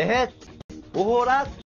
Evet. Bu